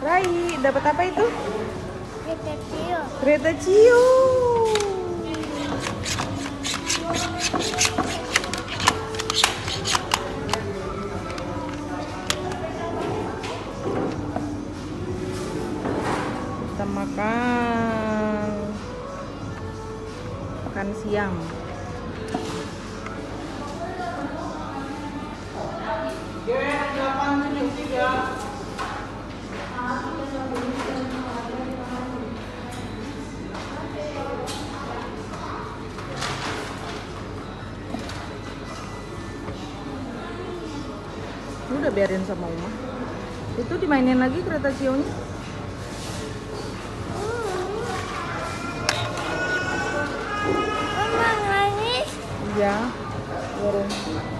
bayi. Dapat apa itu? Kita cium. Kereta Cio. Kita makan. Makan siang. Udah biarin sama Uma. Itu dimainin lagi kereta Cio-nya. Mama nangis. Iya. Biarin.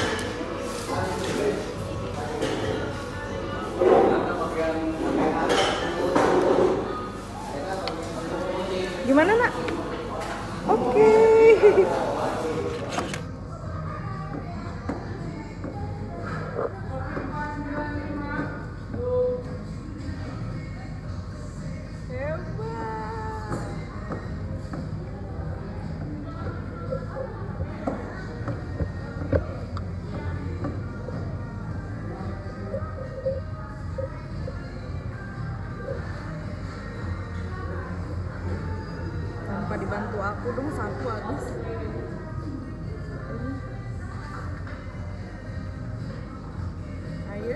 dong satu habis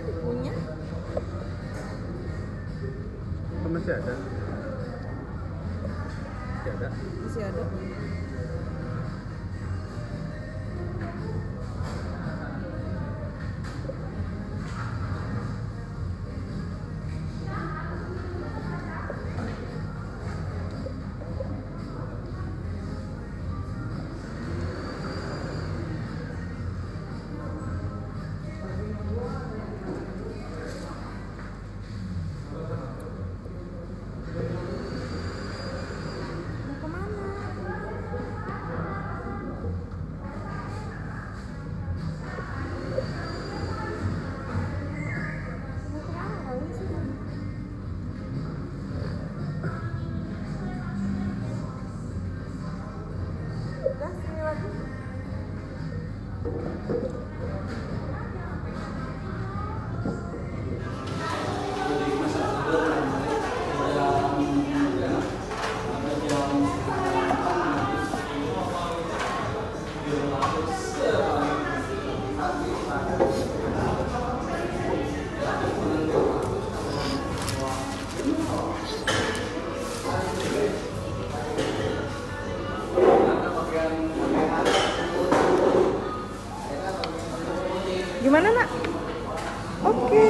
dipunya Itu masih ada. Masih ada. masih ada Gimana nak? Oke.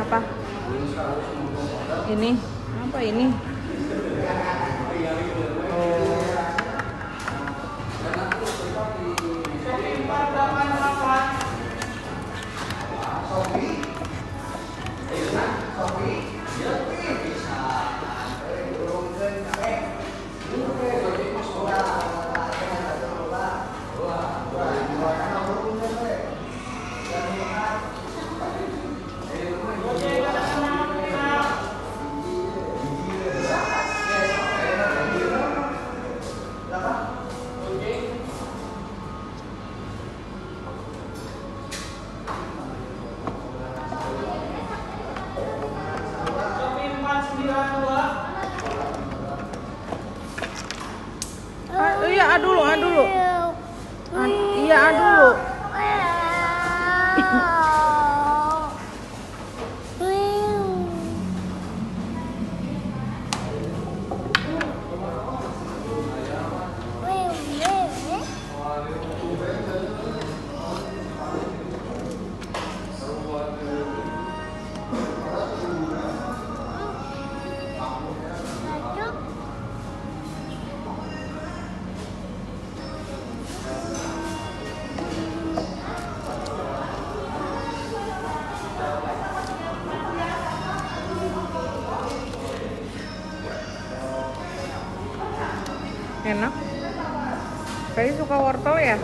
Apa? Ini? Apa ini? Enak. Saya suka wortel ya.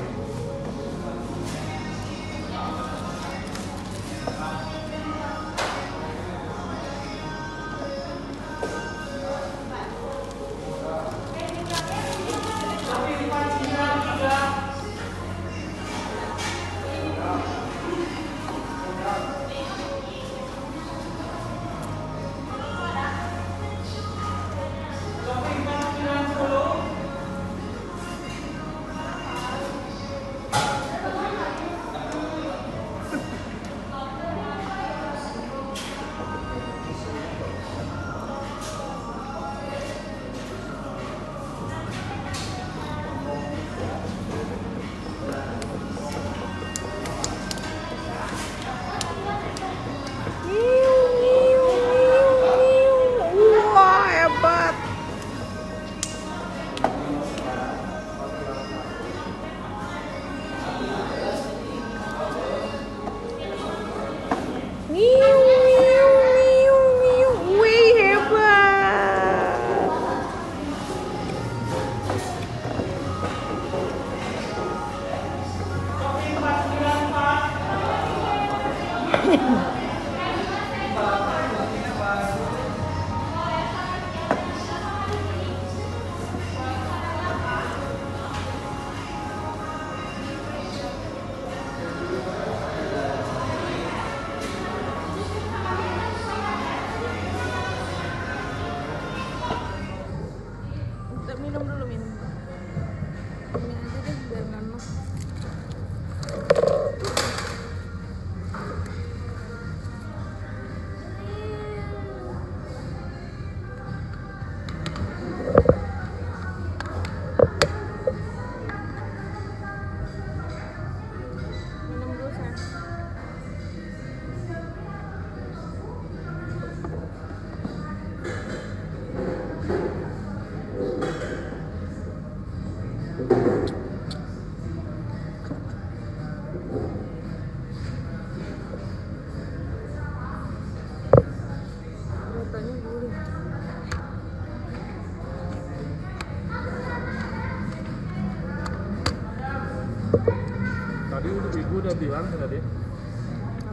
Tadi ibu udah bilang ke tadi.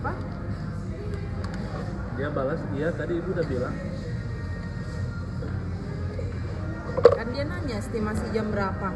Apa? Dia balas iya tadi ibu udah bilang. Kan dia nanya estimasi jam berapa.